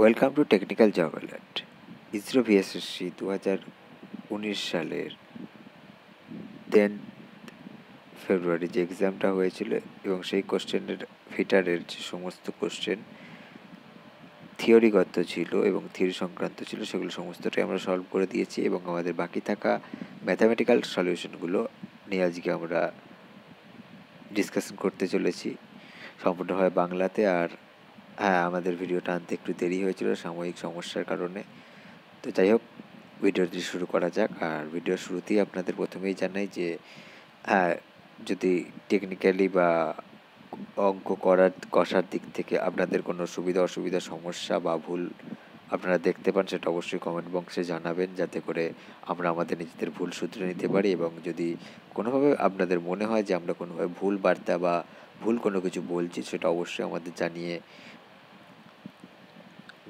Welcome to technical job alert ISRO VSSC দু হাজার উনিশ সালের টেন ফেব্রুয়ারি যে এক্সামটা হয়েছিল এবং সেই কোশ্চেনের ফিটারের যে সমস্ত কোশ্চেন থিওরিগত ছিল এবং থিওরি সংক্রান্ত ছিল, সেগুলো সমস্তটাই আমরা সলভ করে দিয়েছি এবং আমাদের বাকি থাকা ম্যাথামেটিক্যাল সলিউশনগুলো নিয়ে আজকে আমরা ডিসকাশন করতে চলেছি। সম্পূর্ণভাবে বাংলাতে আর হ্যাঁ আমাদের ভিডিওটা আনতে একটু দেরি হয়েছিল সাময়িক সমস্যার কারণে। তো যাই হোক ভিডিওটি শুরু করা যাক। আর ভিডিওর শুরুতেই আপনাদের প্রথমেই জানাই যে হ্যাঁ যদি টেকনিক্যালি বা অঙ্ক করার, কষার দিক থেকে আপনাদের কোনো সুবিধা, অসুবিধা, সমস্যা বা ভুল আপনারা দেখতে পান, সেটা অবশ্যই কমেন্ট বক্সে জানাবেন, যাতে করে আমরা আমাদের নিজেদের ভুল শুধরে নিতে পারি। এবং যদি কোনোভাবে আপনাদের মনে হয় যে আমরা কোনোভাবে ভুল বার্তা বা ভুল কোনো কিছু বলছি, সেটা অবশ্যই আমাদের জানিয়ে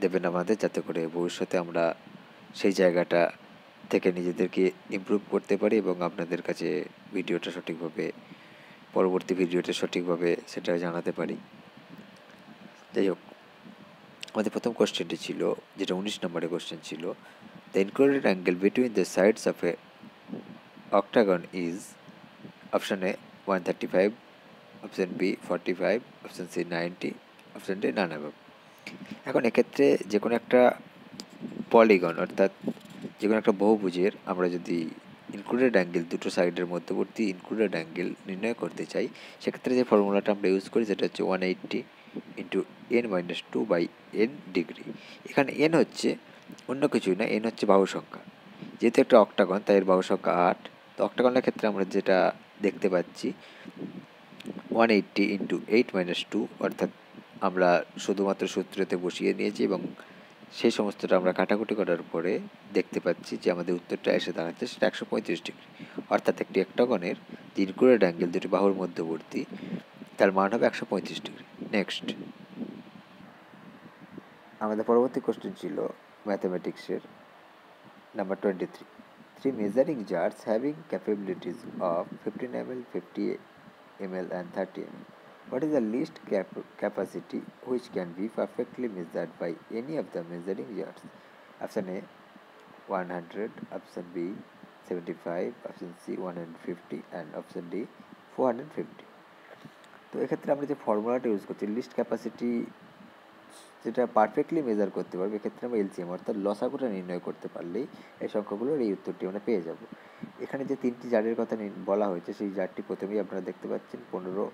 দেবেন আমাদের যাতে করে ভবিষ্যতে আমরা সেই জায়গাটা থেকে নিজেদেরকে ইমপ্রুভ করতে পারি এবং আপনাদের কাছে ভিডিওটা সঠিকভাবে, পরবর্তী ভিডিওটা সঠিকভাবে সেটা জানাতে পারি। যাই হোক, আমাদের প্রথম কোশ্চেনটি ছিল, যেটা উনিশ নম্বরের কোশ্চেন ছিল the included angle between the sides of a octagon is option A one thirty five option B forty five option C ninety option D none of above এখন এক্ষেত্রে যে কোনো একটা পলিগন অর্থাৎ যে কোনো একটা বহুভুজের আমরা যদি ইনক্লুডেড অ্যাঙ্গেল দুটো সাইডের মধ্যবর্তী ইনক্লুডেড অ্যাঙ্গেল নির্ণয় করতে চাই, সেক্ষেত্রে যে ফর্মুলাটা আমরা ইউজ করি সেটা হচ্ছে one eighty into N minus two by N degree এখানে এন হচ্ছে অন্য কিছুই না এন হচ্ছে বাহু সংখ্যা। যেহেতু একটা অক্টাগন তাই এর বাহু সংখ্যা আট। তো অক্টাগনের ক্ষেত্রে আমরা যেটা দেখতে পাচ্ছি one eighty into eight minus two অর্থাৎ আমরা শুধুমাত্র সূত্রতে বসিয়ে নিয়েছি এবং সেই সমস্তটা আমরা কাটাকুটি করার পরে দেখতে পাচ্ছি যে আমাদের উত্তরটা এসে দাঁড়াচ্ছে, সেটা একশো পঁয়ত্রিশ ডিগ্রি। অর্থাৎ একটি একটাগনের তিন কুড়েড অ্যাঙ্গেল দুটি বাহুর মধ্যবর্তী। তার মান হবে একশো পঁয়ত্রিশ ডিগ্রি। নেক্সট আমাদের পরবর্তী কোশ্চেন ছিল ম্যাথামেটিক্সের number twenty three three measuring jars having capabilities of fifteen M L fifty M L and thirty M L What is the least cap capacity which can be perfectly measured by any of the measuring jars? Option A 100, option B 75, option C 150 and option D 450. তো এক্ষেত্রে আমরা যে ফর্মুলাটা use করছি least capacity যেটা perfectly measure করতে পারবে এক্ষেত্রে আমরা এলসিএম অর্থাৎ লসাগুটা নির্ণয় করতে পারলেই এই সংখ্যাগুলোর এই উত্তরটি আমরা পেয়ে যাব এখানে যে তিনটি জারের কথা বলা হয়েছে সেই জারটি প্রথমেই আপনারা দেখতে পাচ্ছেন পনেরো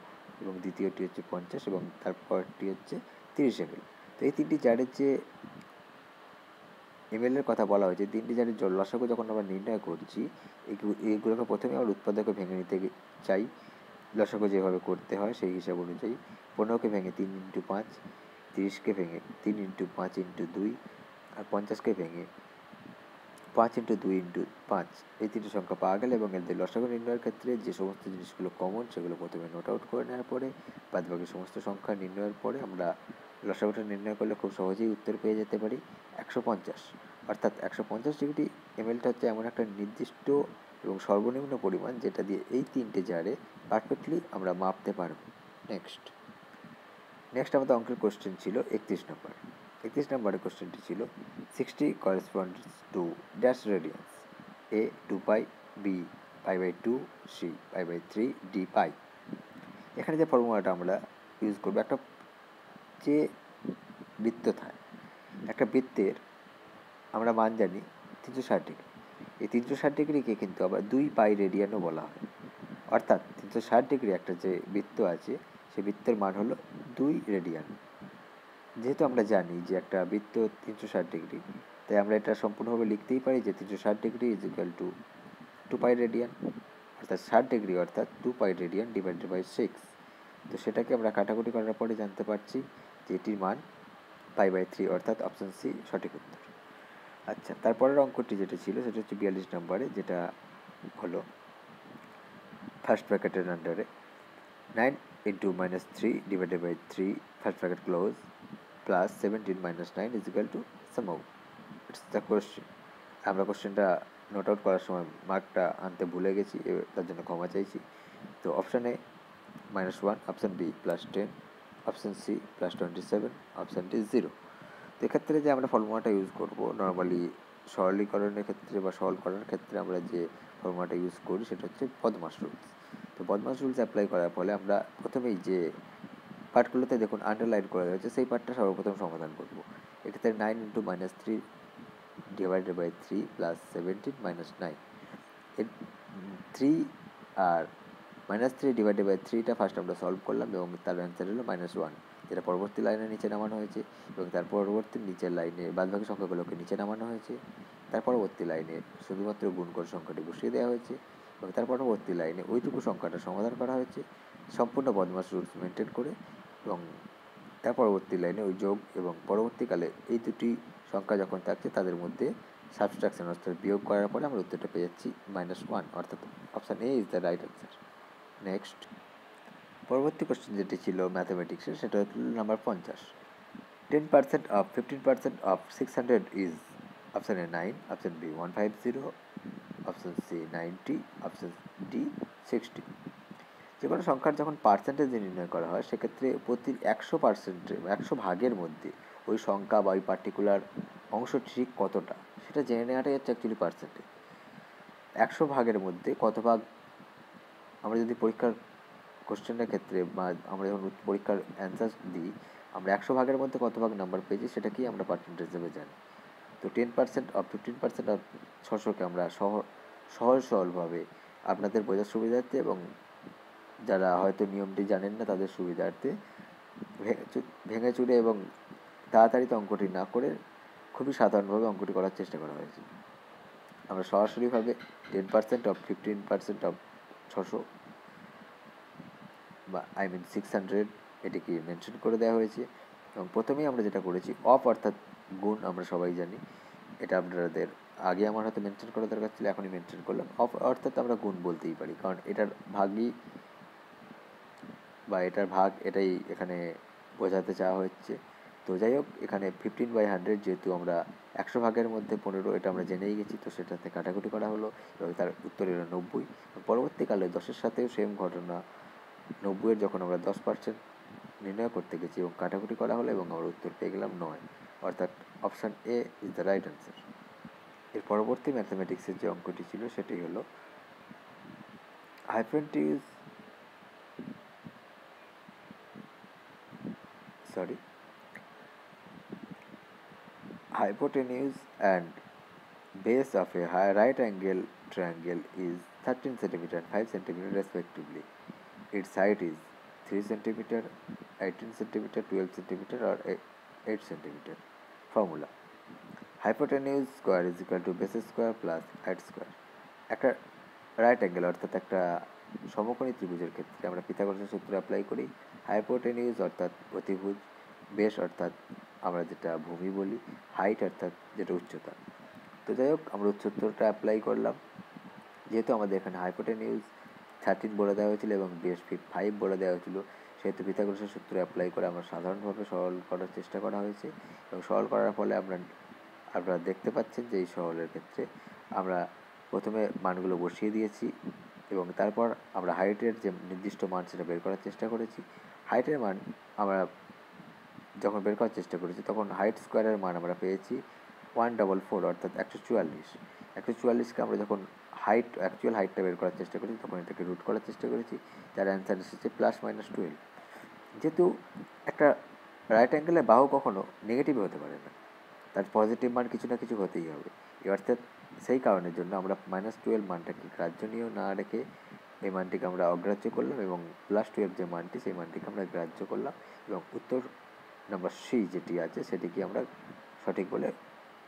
এবং দ্বিতীয়টি হচ্ছে পঞ্চাশ এবং তারপরটি হচ্ছে তিরিশ এমএল তো এই তিনটি জারের যে এমএলের কথা বলা হয়েছে, তিনটি জারের জল লসাগু যখন আমরা নির্ণয় করছি এইগুলোকে প্রথমে আমরা উৎপাদকে ভেঙে নিতে চাই। লসাগু যেভাবে করতে হয় সেই হিসাব অনুযায়ী পনেরোকে ভেঙে তিন ইন্টু পাঁচ, তিরিশকে ভেঙে তিন ইন্টু পাঁচ ইন্টু দুই, আর পঞ্চাশকে ভেঙে পাঁচ ইন্টু দুই ইন্টু পাঁচ। এই তিনটি সংখ্যা পাওয়া গেলে এবং এদের লসাগু নির্ণয়ের ক্ষেত্রে যে সমস্ত জিনিসগুলো কমন সেগুলো প্রথমে নোট আউট করে নেওয়ার পরে বাদ বাকি সমস্ত সংখ্যা নির্ণয়ের পরে আমরা লসাগুটা নির্ণয় করলে খুব সহজেই উত্তর পেয়ে যেতে পারি একশো পঞ্চাশ। অর্থাৎ একশো পঞ্চাশ ডিগ্রি এমএলটা হচ্ছে এমন একটা নির্দিষ্ট এবং সর্বনিম্ন পরিমাণ যেটা দিয়ে এই তিনটে জারে পারফেক্টলি আমরা মাপতে পারব। নেক্সট নেক্সট আমাদের অঙ্কের কোশ্চেন ছিল একত্রিশ নম্বর একত্রিশ নম্বরের কোশ্চেনটি ছিল sixty corresponds to dash radians A two pi B pi by two C pi by three D pi এখানে যে ফর্মুলাটা আমরা ইউজ করব, একটা যে বৃত্ত থাকে, একটা বৃত্তের আমরা মান জানি তিনশো ষাট ডিগ্রি। এই তিনশো ষাট ডিগ্রিকে কিন্তু আবার দুই পাই রেডিয়ানও বলা হয়। অর্থাৎ তিনশো ষাট ডিগ্রি একটা যে বৃত্ত আছে, সে বৃত্তের মান হলো দুই রেডিয়ান যেহেতু আমরা জানি যে একটা বৃত্ত তিনশো ষাট ডিগ্রি, তাই আমরা এটা সম্পূর্ণভাবে লিখতেই পারি যে তিনশো ষাট degree is equal to two pi radian অর্থাৎ ষাট ডিগ্রি অর্থাৎ two pi radian divided by six তো সেটাকে আমরা কাটাকুটি করার পরে জানতে পারছি যে এটির মান পাই বাই থ্রি অর্থাৎ অপশান সি সঠিক উত্তর। আচ্ছা তারপরের অঙ্কটি যেটা ছিল সেটা হচ্ছে বিয়াল্লিশ নম্বরে, যেটা হলো ফার্স্ট ব্র্যাকেটের আন্ডারে nine into minus three divided by three first bracket close plus seventeen minus nine is equal to sum it's the question আমরা কোশ্চেনটা নোট আউট করার সময় মার্কটা আনতে ভুলে গেছি তার জন্য ক্ষমা চাইছি। তো option A minus one option B plus ten option C plus twenty seven option D zero তো এক্ষেত্রে যে আমরা ফর্মুলাটা ইউজ করব নর্মালি সরলীকরণের ক্ষেত্রে বা সরলকরণের ক্ষেত্রে আমরা যে ফর্মুলাটা ইউজ করি, সেটা হচ্ছে বদমাস রুলস তো বদমাস রুলস অ্যাপ্লাই করার ফলে আমরা প্রথমেই যে পার্টগুলোতে দেখুন আন্ডারলাইন করা হয়েছে, সেই পার্টটা সর্বপ্রথম সমাধান করব। এক্ষেত্রে nine into minus three divided by three plus seventeen minus nine এর থ্রি আর মাইনাস থ্রি ডিভাইডেড বাই থ্রিটা ফার্স্ট আমরা সলভ করলাম এবং তার অ্যান্সার হলো মাইনাস ওয়ান যেটা পরবর্তী লাইনে নিচে নামানো হয়েছে এবং তার পরবর্তী নিচের লাইনে বাদবাকি সংখ্যাগুলোকে নিচে নামানো হয়েছে। তার পরবর্তী লাইনে শুধুমাত্র গুণ করে সংখ্যাটি বসিয়ে দেওয়া হয়েছে এবং তার পরবর্তী লাইনে ওইটুকু সংখ্যাটা সমাধান করা হয়েছে। সম্পূর্ণ বদমাস রুলস মেনটেন করে এবং তার পরবর্তী লাইনে ওই যোগ এবং পরবর্তীকালে এই দুটি সংখ্যা যখন থাকছে, তাদের মধ্যে সাবস্ট্রাকশন অর্থাৎ বিয়োগ করার পরে আমরা উত্তরটা পেয়ে যাচ্ছি মাইনাস ওয়ান অর্থাৎ option A is the right answer next পরবর্তী কোশ্চেন যেটি ছিল ম্যাথামেটিক্সের সেটা হল নাম্বার পঞ্চাশ। Ten percent of fifteen percent of six hundred is option A nine option B one five zero option C ninety option D sixty যে কোনো সংখ্যার যখন পার্সেন্টেজ নির্ণয় করা হয়, সেক্ষেত্রে প্রতি একশো পার্সেন্টে একশো ভাগের মধ্যে ওই সংখ্যা বা ওই পার্টিকুলার অংশ ঠিক কতটা, সেটা জেনে নেওয়াটাই হচ্ছে অ্যাকচুয়ালি পার্সেন্টেজ একশো ভাগের মধ্যে কত ভাগ আমরা যদি পরীক্ষার কোশ্চেনের ক্ষেত্রে বা আমরা যখন পরীক্ষার অ্যান্সার দিই, আমরা একশো ভাগের মধ্যে কত ভাগ নাম্বার পেয়েছি সেটাকেই আমরা পার্সেন্টেজ হিসেবে জানি। তো ten percent of fifteen percent of ছশোকে আমরা সহ সহজ সরলভাবে আপনাদের বোঝার সুবিধার্থে এবং যারা হয়তো নিয়মটি জানেন না তাদের সুবিধার্থে ভেঙে চুরে এবং তাড়াতাড়িতে অঙ্কটি না করে খুবই সাধারণভাবে অঙ্কটি করার চেষ্টা করা হয়েছে। আমরা সরাসরিভাবে ten percent of fifteen percent of ছশো বা আই মিন সিক্স হান্ড্রেড এটিকে মেনশন করে দেওয়া হয়েছে। এবং প্রথমেই আমরা যেটা করেছি অফ অর্থাৎ গুণ আমরা সবাই জানি, এটা আপনাদের আগে আমার হয়তো মেনশন করা দরকার ছিল, এখনই মেনশন করলাম। অফ অর্থাৎ আমরা গুণ বলতেই পারি, কারণ এটার ভাগই বা এটার ভাগ এটাই এখানে বোঝাতে চাওয়া হচ্ছে। তো যাই হোক এখানে ফিফটিন বাই হান্ড্রেড যেহেতু আমরা একশো ভাগের মধ্যে পনেরো, এটা আমরা জেনেই গেছি, তো সেটাতে কাটাকুটি করা হলো এবং তার উত্তর এলো নব্বই। পরবর্তীকালে দশের সাথেও সেম ঘটনা, নব্বইয়ের যখন আমরা দশ পার্সেন্ট নির্ণয় করতে গেছি এবং কাটাকুটি করা হলো এবং আমরা উত্তর পেয়ে গেলাম নয়। অর্থাৎ option A is the right answer এর পরবর্তী ম্যাথামেটিক্সের যে অঙ্কটি ছিল সেটি হলো hypotenuse sorry hypotenuse and base of a high right angle triangle is 13 centimeter and 5 centimeter respectively its height is 3 centimeter 18 centimeter 12 centimeter or 8 centimeter formula hypotenuse square is equal to base square plus height square একটা right angle অর্থাৎ একটা সমকোণী ত্রিভুজের ক্ষেত্রে আমরা পিথাগোরাসের সূত্র apply করি। হাইপোটেনিউজ অর্থাৎ অতিভুজ বেশ অর্থাৎ আমরা যেটা ভূমি বলি হাইট অর্থাৎ যেটা উচ্চতা। তো যাই হোক, আমরা উচ্চতরটা অ্যাপ্লাই করলাম। যেহেতু আমাদের এখানে হাইপোটেনিউজ থার্টিন বলে দেওয়া হয়েছিল এবং বেশ ফাইভ বলে দেওয়া হয়েছিল, সেহেতু পিথাগোরাসের সূত্র অ্যাপ্লাই করে আমরা সাধারণভাবে সরল করার চেষ্টা করা হয়েছে এবং সরল করার ফলে আমরা, আপনারা দেখতে পাচ্ছেন যে এই সরলের ক্ষেত্রে আমরা প্রথমে মানগুলো বসিয়ে দিয়েছি। এবং তারপর আমরা হাইটের যে নির্দিষ্ট মান সেটা বের করার চেষ্টা করেছি। হাইটের মান আমরা যখন বের করার চেষ্টা করেছি, তখন হাইট স্কোয়ারের মান আমরা পেয়েছি ওয়ান ডবল ফোর অর্থাৎ একশো চুয়াল্লিশ। একশো চুয়াল্লিশকে আমরা যখন হাইট, অ্যাকচুয়াল হাইটটা বের করার চেষ্টা করেছি, তখন এটাকে রুট করার চেষ্টা করেছি। যার অ্যান্সার এসেছে প্লাস মাইনাস টুয়েলভ। যেহেতু একটা রাইট অ্যাঙ্গেলের বাহু কখনো নেগেটিভ হতে পারে না। তার পজিটিভ মান কিছু না কিছু হতেই হবে। এ অর্থাৎ সেই কারণের জন্য আমরা মাইনাস টুয়েলভ মানটাকে গ্রাহ্যনীয় না রেখে এই মানটিকে আমরা অগ্রাহ্য করলাম এবং প্লাস টুয়েলভ যে মানটি, সেই মানটিকে আমরা গ্রাহ্য করলাম এবং উত্তর নাম্বার সি যেটি আছে, সেটিকে আমরা সঠিক বলে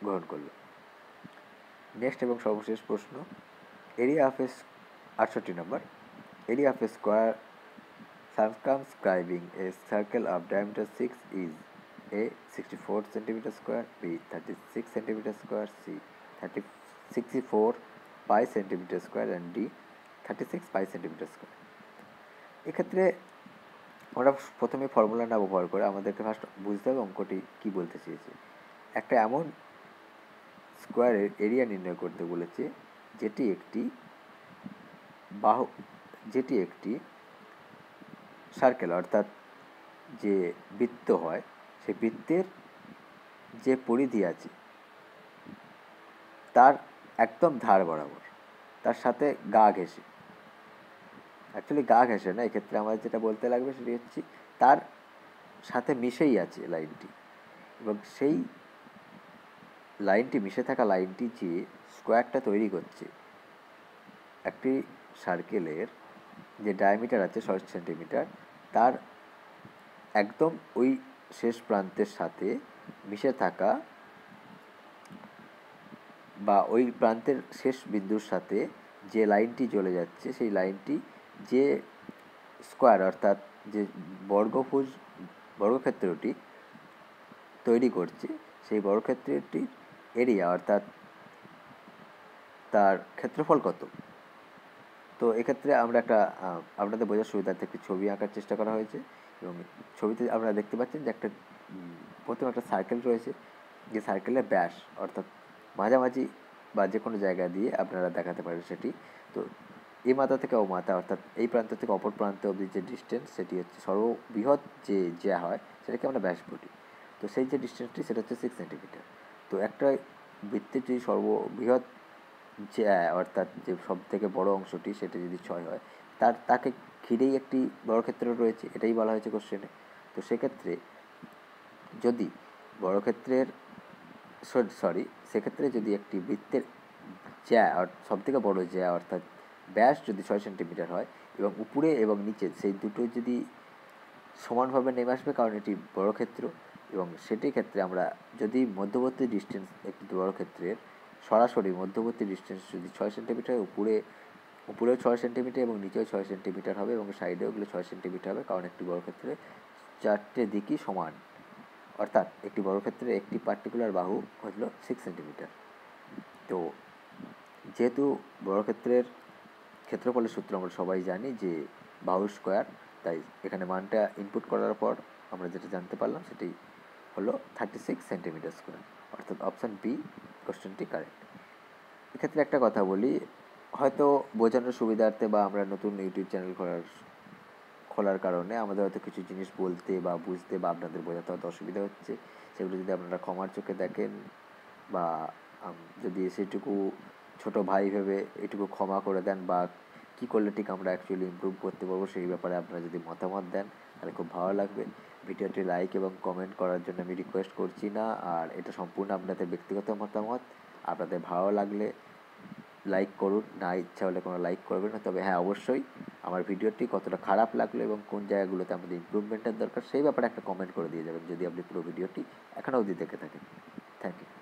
গ্রহণ করলাম। নেক্সট এবং সর্বশেষ প্রশ্ন এরিয়া অফ এ আটষট্টি নম্বর area of a square circumscribing a circle of diameter 6 is A 64 centimeter square, B 36 centimeter square, C 30 64 pi centimeter square and D 36 pi centimeter square. এক্ষেত্রে আমরা প্রথমে ফর্মুলা না ব্যবহার করে আমাদেরকে ফার্স্ট বুঝতে হবে অঙ্কটি কী বলতে চেয়েছে। একটা এমন স্কোয়ারের এরিয়া নির্ণয় করতে বলেছে যেটি একটি বাহু যেটি একটি সার্কেল অর্থাৎ যে বৃত্ত হয় সেই বৃত্তের যে পরিধি আছে, তার একদম ধার বরাবর, তার সাথে গা ঘেঁষে। অ্যাকচুয়ালি গা ঘেঁষে না, এক্ষেত্রে আমার যেটা বলতে লাগবে সেটি হচ্ছে তার সাথে মিশেই আছে লাইনটি। এবং সেই লাইনটি, মিশে থাকা লাইনটি যে স্কোয়ারটা তৈরি করছে, একটি সার্কেলের যে ডায়ামিটার আছে, ছয় সেন্টিমিটার তার একদম ওই শেষ প্রান্তের সাথে মিশে থাকা বা ওই প্রান্তের শেষ বিন্দুর সাথে যে লাইনটি চলে যাচ্ছে, সেই লাইনটি যে স্কোয়ার অর্থাৎ যে বর্গভুজ, বর্গক্ষেত্রটি তৈরি করছে, সেই বর্গক্ষেত্রটির এরিয়া অর্থাৎ তার ক্ষেত্রফল কত? তো এক্ষেত্রে আমরা একটা আপনাদের বোঝার সুবিধার্থে একটি ছবি আঁকার চেষ্টা করা হয়েছে। এবং ছবিতে আপনারা দেখতে পাচ্ছেন যে একটা প্রথমে একটা সার্কেল রয়েছে। যে সার্কেলের ব্যাস অর্থাৎ মাঝামাঝি বা যে কোনো জায়গা দিয়ে আপনারা দেখাতে পারেন সেটি। তো এই মাথা থেকে ও মাথা, অর্থাৎ এই প্রান্ত থেকে অপর প্রান্ত অবধি যে ডিস্টেন্স সেটি হচ্ছে সর্ববৃহৎ যে জ্যা হয়, সেটাকে আমরা ব্যাস বলি। তো সেই যে ডিস্টেন্সটি সেটা হচ্ছে সিক্স সেন্টিমিটার তো একটা বৃত্তের যদি সর্ববৃহৎ যে, অর্থাৎ যে সব থেকে বড় অংশটি, সেটা যদি ছয় হয়, তার, তাকে ঘিরেই একটি বর্গক্ষেত্র রয়েছে, এটাই বলা হয়েছে কোশ্চেনে তো সেক্ষেত্রে যদি বর্গক্ষেত্রের সরি সেক্ষেত্রে যদি একটি বৃত্তের জ্যা সব থেকে বড় জ্যা অর্থাৎ ব্যাস যদি ছয় সেন্টিমিটার হয় এবং উপরে এবং নিচে সেই দুটো যদি সমানভাবে নেমে আসবে, কারণ এটি বর্গক্ষেত্র এবং সেটি ক্ষেত্রে আমরা যদি মধ্যবর্তী ডিস্টেন্স একটি বর্গক্ষেত্রের সরাসরি মধ্যবর্তী ডিস্টেন্স যদি ছয় সেন্টিমিটার উপরে উপরেও ছয় সেন্টিমিটার এবং নিচেও ছয় সেন্টিমিটার হবে এবং সাইডেও ওগুলো ছয় সেন্টিমিটার হবে, কারণ একটি বর্গক্ষেত্রে চারটে দিকই সমান। অর্থাৎ একটি বর্গক্ষেত্রে একটি পার্টিকুলার বাহু হলো সিক্স সেন্টিমিটার। তো যেহেতু বর্গক্ষেত্রের ক্ষেত্রফলের সূত্র আমরা সবাই জানি যে বাহু স্কোয়ার তাই এখানে মানটা ইনপুট করার পর আমরা যেটা জানতে পারলাম সেটি হলো থার্টি সিক্স সেন্টিমিটার স্কোয়ার অর্থাৎ অপশান বি কোশ্চেনটি কারেক্ট এক্ষেত্রে একটা কথা বলি হয়তো বোঝানোর সুবিধার্থে বা আমরা নতুন ইউটিউব চ্যানেল খোলার খোলার কারণে আমাদের হয়তো কিছু জিনিস বলতে বা বুঝতে বা আপনাদের বোঝাতে হয়তো অসুবিধা হচ্ছে। সেগুলো যদি আপনারা ক্ষমার চোখে দেখেন বা যদি সেটুকু ছোট ভাই ভেবে এটুকু ক্ষমা করে দেন বা কী করলে ঠিক আমরা অ্যাকচুয়ালি ইমপ্রুভ করতে পারব সেই ব্যাপারে আপনারা যদি মতামত দেন, তাহলে খুব ভালো লাগবে। ভিডিওটি লাইক এবং কমেন্ট করার জন্য আমি রিকোয়েস্ট করছি না, আর এটা সম্পূর্ণ আপনাদের ব্যক্তিগত মতামত। আপনাদের ভালো লাগলে লাইক করুন, না ইচ্ছা হলে কোনো লাইক করবেন না। তবে হ্যাঁ অবশ্যই আমার ভিডিওটি কতটা খারাপ লাগল এবং কোন জায়গাগুলোতে আমাদের ইম্প্রুভমেন্টের দরকার, সেই ব্যাপারে একটা কমেন্ট করে দিয়ে যাবেন, যদি আপনি পুরো ভিডিওটি এখনও অবধি দেখে থাকেন। Thank you